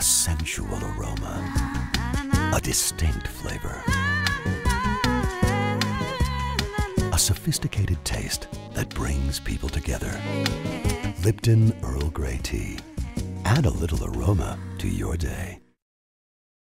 A sensual aroma. A distinct flavor. A sophisticated taste that brings people together. Lipton Earl Grey Tea. Add a little aroma to your day.